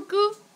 国